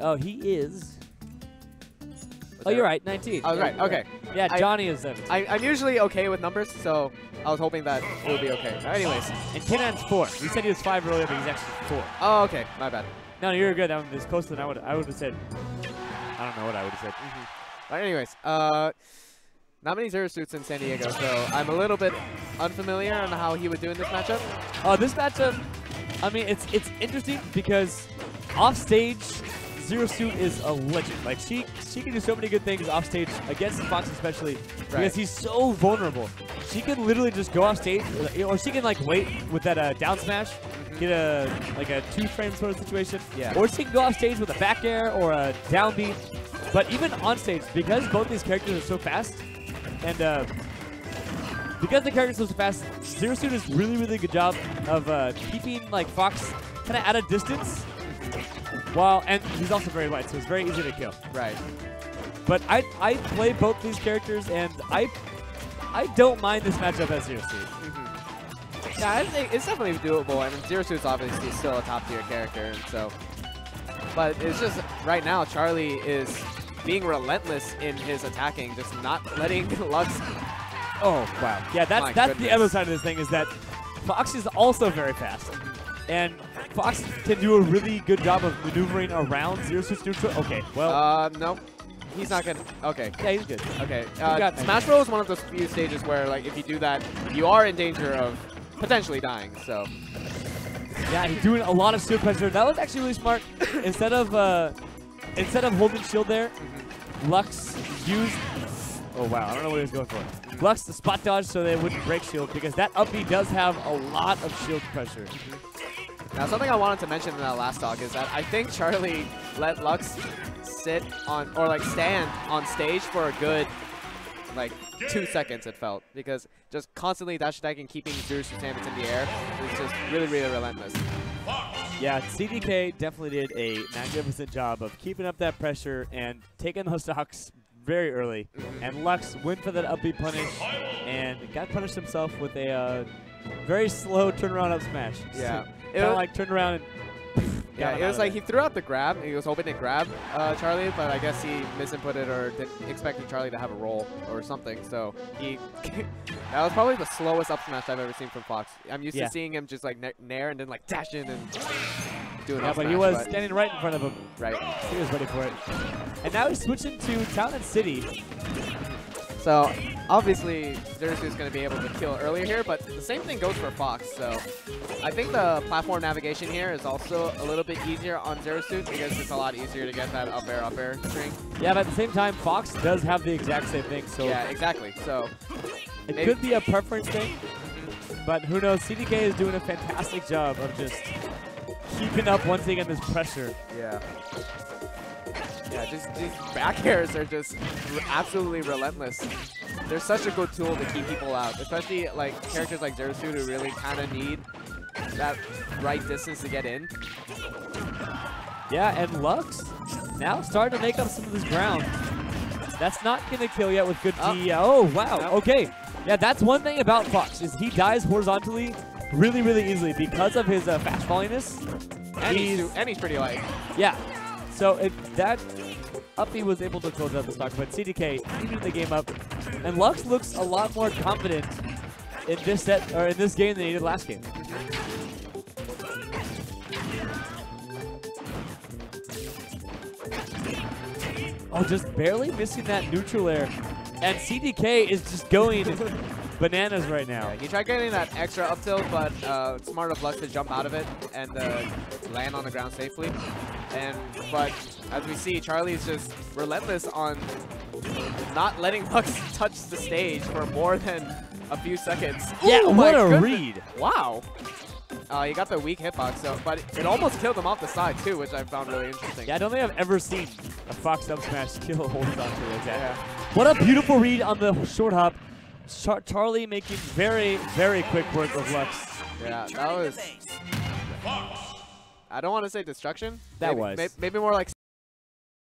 Oh, he is. Oh, you're right. 19. I was right. Okay. Yeah, Johnny is 17. I, I'm usually okay with numbers, so I was hoping that it would be okay. Anyways. and Kinan's four. You said he was five earlier, but he's actually four. Oh, okay. My bad. No, you're good. That was closer than I would. I would have said. I don't know what I would have said. But anyways, uh, not many zero suits in San Diego, so I'm a little bit unfamiliar on how he would do in this matchup. Oh, this matchup. I mean, it's it's interesting because off stage, Zero Suit is a legend. Like she she can do so many good things off stage against Fox especially Right. because he's so vulnerable. She can literally just go off stage, or she can like wait with that uh, down smash, get a like a two frame sort of situation. Mm-hmm. Yeah. Or she can go off stage with a back air or a down B. But even on stage, because both these characters are so fast, and uh, because the characters are so fast, Zero Suit does really, really good job of uh, keeping like Fox kind of at a distance. While and he's also very light, so it's very easy to kill. Right. But I I play both these characters, and I I don't mind this matchup as Zero Suit. Mm-hmm. Yeah, I think it's definitely doable. I mean, Zero Suit's obviously still a top tier character, and so. But it's just right now, Charlie is being relentless in his attacking, just not letting Lux. Oh wow! Yeah, that's My that's the other side of this thing is that Fox is also very fast, mm-hmm. and Fox can do a really good job of maneuvering around Zero Suit's neutral. Okay, well, Uh, nope. He's not gonna. Okay. yeah, he's good. Okay. Uh, got- Smash Bros is one of those few stages where, like, if you do that, you are in danger of potentially dying. So. Yeah, he's doing a lot of shield pressure. That was actually really smart. instead of uh, instead of holding shield there, Lux used. Oh wow, I don't know what he was going for. Lux the spot dodge so they wouldn't break shield because that up B does have a lot of shield pressure. Now, something I wanted to mention in that last talk is that I think Charlie let Lux sit on, or like stand on stage for a good, like, two seconds, it felt. Because just constantly dash attacking, keeping Zero Suit Samus in the air is just really, really relentless. Yeah, CDK definitely did a magnificent job of keeping up that pressure and taking those stocks very early. And Lux went for that up B punish and got punished himself with a uh, very slow turnaround up smash. Yeah. It Kind of like turned around and Yeah, it was like he threw out the grab. He was hoping to grab uh, Charlie, but I guess he misinputted or didn't expected Charlie to have a roll or something. So he that was probably the slowest up smash I've ever seen from Fox. I'm used Yeah. to seeing him just like na- nair and then like dash in and do an Yeah, but he smash, was standing right in front of him. right. He was ready for it. And now he's switching to Town and City. So obviously Zero Suit's going to be able to kill earlier here, but the same thing goes for Fox. So I think the platform navigation here is also a little bit easier on Zero because it's a lot easier to get that up air up air string. Yeah, but at the same time, Fox does have the exact same thing, so Yeah, exactly. So it maybe- could be a preference thing. But who knows? CDK is doing a fantastic job of just keeping up once again this pressure. Yeah. Yeah, just these back airs are just absolutely relentless. They're such a good tool to keep people out, especially like characters like Zero who really kind of need that right distance to get in. Yeah, and Lux now starting to make up some of this ground. That's not going to kill yet with good Oh. D. Oh, wow. No. Okay. Yeah, that's one thing about Fox is he dies horizontally really, really easily because of his uh, fast volleyness. And he's, He's- and he's pretty light. Yeah. So it, that up B was able to close out the stock, but CDK eating the game up, and Lux looks a lot more confident in this set or in this game than he did last game. Oh, just barely missing that neutral air, and CDK is just going bananas right now. He tried getting that extra up tilt, but uh, smart of Lux to jump out of it and uh, land on the ground safely. And but as we see, Charlie's just relentless on not letting Lux touch the stage for more than a few seconds. Yeah, Ooh, what a goodness. read. Wow. Uh, he got the weak hitbox, so but it almost killed him off the side too, which I found really interesting. Yeah, I don't think I've ever seen a Fox up smash kill horizontally like that. Yeah. What a beautiful read on the short hop. Char Charlie making very, very quick work of Lux. Yeah, that was. I don't want to say destruction. That Maybe- was. may- maybe more like